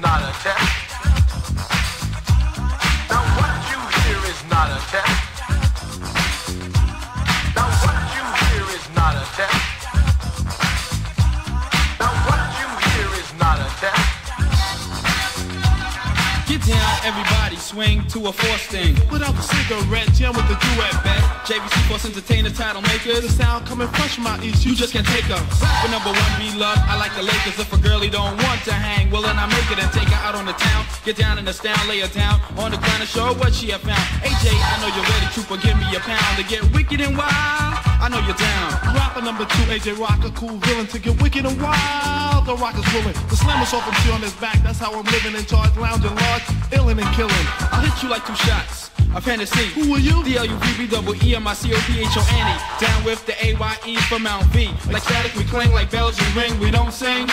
not a test. Now what you hear is not a test. Now what you hear is not a test. Now what you hear is not a test. Get down, everybody, swing to a force thing. Put out the cigarette, jam with the duet, bet. JVC Force Entertainer title maker The sound coming fresh from my east, You just can't take a rapper number one B-Luv. I like the Lakers. If a girlie don't want to hang, well then I make it and take her out on the town. Get down in the stand, lay her down on the ground and show what she have found. AJ, I know you're ready, trooper. Give me a pound to get wicked and wild. I know you're down. Rapper number two, AJ Rock, a cool villain to get wicked and wild. The rock is willing. The slammer off T on his back, that's how I'm living in charge, lounging large, illin' and killing. I'll hit you like two shots of Hennessy. Who are you? D L U V B double E M I C O P H O Annie. Down with the A Y E from Mount V. Like static, we clang like bells we ring. We don't sing.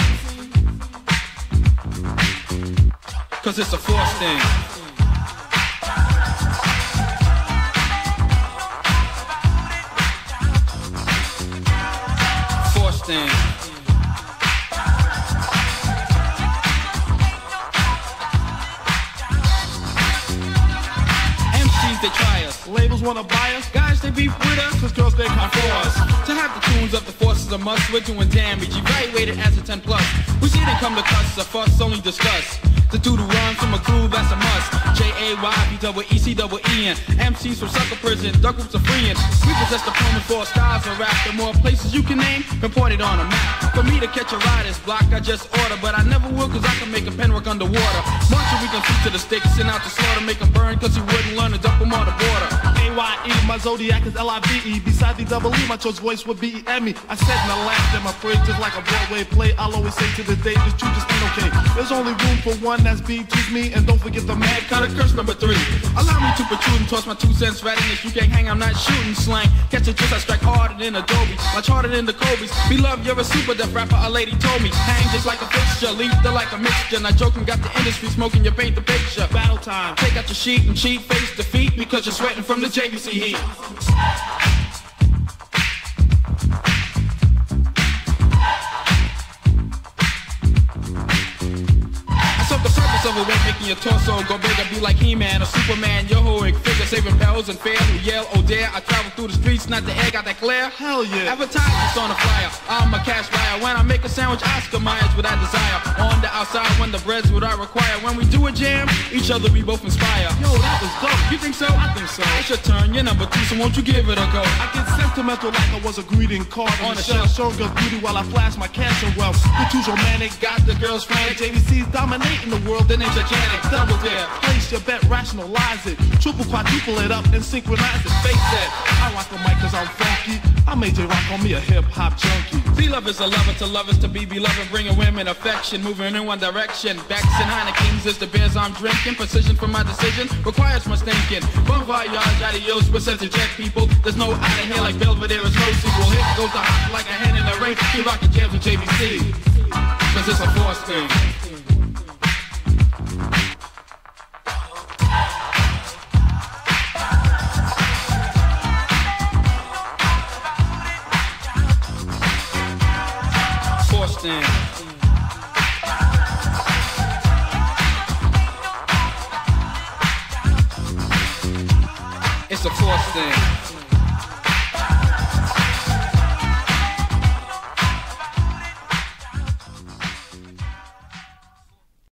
Cause it's a force thing. Wanna buy us, Guys, they beef with us. cause girls they come for us. To have the tunes up the forces a must, we're doing damage. Evaluated as a 10 plus. We them come to cuss, a fuss, only discuss. The who runs from a groove, that's a must. J A Y B double E C E N. MCs from sucker prison, dark groups of freeing. We possess the plumbing for styles of rap. The more places you can name, been it on a map. For me to catch a ride is block, I just order. But I never will, cause I can make a pen work underwater. Muncher, we can feed to the sticks, send out to slaughter, make them burn, cause he wouldn't learn to my zodiac is L-I-V-E. Beside the double E, my choice voice would be Emmy. I said and I laughed at my praise just like a Broadway play. I'll always say to the day, this truth just ain't okay. There's only room for one that's B, choose me, and don't forget the mad Curt Cazal number three. Allow me to protrude and toss my two cents right in this. You can't hang, I'm not shooting slang. Catch a twist, I strike harder than Adobe. Much harder than the Kobe's. B-Luv, you're a super deaf rapper, a lady told me. Hang just like a fixture, leave the like a mixture. Not joking, got the industry smoking, you paint the picture. battle time. Take out your sheet and cheat, face defeat because you're sweating from the JVC heat. I purpose a making your torso go bigger, be like He-Man or Superman, your heroic figure, saving bells and fair who yell, oh dare, I travel through the streets, not the air, got that glare. Hell yeah. Advertisements on the flyer, I'm a cash buyer. When I make a sandwich, Oscar Mayer's what I desire. On the outside, when the bread's what I require. When we do a jam, each other we both inspire. Yo, that was dope. You think so? I think so. It's your turn, you're number two, so won't you give it a go? I get sentimental like I was a greeting card on, On the shelf. showing girls beauty while I flash my cash and wealth. The two's romantic, Got the girls frantic, JVC's dominating the world. The name's gigantic, double dare. Place your bet, rationalize it. Triple, quadruple it up and synchronize it. Face that. I rock the mic cause I'm funky. I made J Rock on me a hip hop junkie. Be lovers a lover to lovers to be beloved, bringing women affection, moving in one direction. Beck's and Heinekens is the beers I'm drinking. Precision for my decision requires much thinking. Bon voyage, adios, we're sent to jet people. There's no out of here like Belvedere is no sequel. Here goes the hot like a hen in the rain. He rockin' jams with JVC. Cause it's a force thing. Thing. It's a force thing.